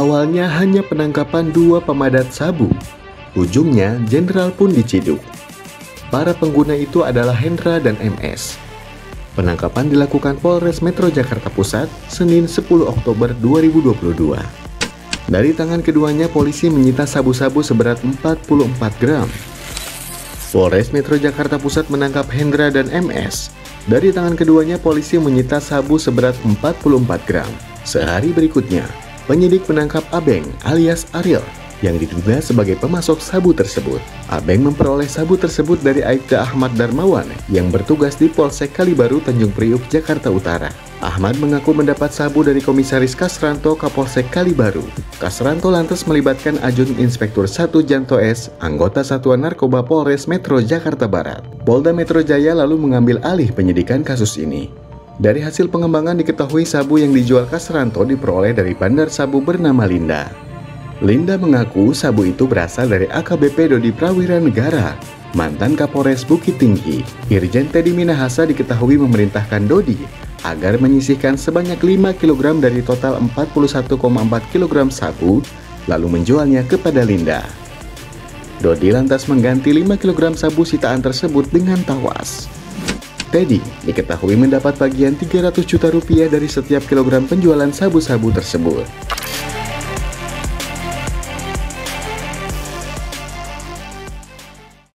Awalnya hanya penangkapan dua pemadat sabu. Ujungnya, jenderal pun diciduk. Para pengguna itu adalah Hendra dan MS. Penangkapan dilakukan Polres Metro Jakarta Pusat Senin 10 Oktober 2022. Dari tangan keduanya, polisi menyita sabu-sabu seberat 44 gram. Polres Metro Jakarta Pusat menangkap Hendra dan MS. Dari tangan keduanya, polisi menyita sabu seberat 44 gram. Sehari berikutnya, penyidik menangkap Abeng alias Ariel yang diduga sebagai pemasok sabu tersebut. Abeng memperoleh sabu tersebut dari Aibda Ahmad Darmawan yang bertugas di Polsek Kalibaru, Tanjung Priuk, Jakarta Utara. Ahmad mengaku mendapat sabu dari Komisaris Kasranto Kapolsek Kalibaru. Kasranto lantas melibatkan Ajun Inspektur 1 Janto S, anggota Satuan Narkoba Polres Metro Jakarta Barat. Polda Metro Jaya lalu mengambil alih penyidikan kasus ini. Dari hasil pengembangan diketahui sabu yang dijual Kasranto diperoleh dari bandar sabu bernama Linda. Linda mengaku sabu itu berasal dari AKBP Dodi Prawira Negara, mantan Kapolres Bukit Tinggi. Irjen Teddy Minahasa diketahui memerintahkan Dodi agar menyisihkan sebanyak 5 kg dari total 41,4 kg sabu, lalu menjualnya kepada Linda. Dodi lantas mengganti 5 kg sabu sitaan tersebut dengan tawas. Teddy diketahui mendapat bagian 300 juta rupiah dari setiap kilogram penjualan sabu-sabu tersebut.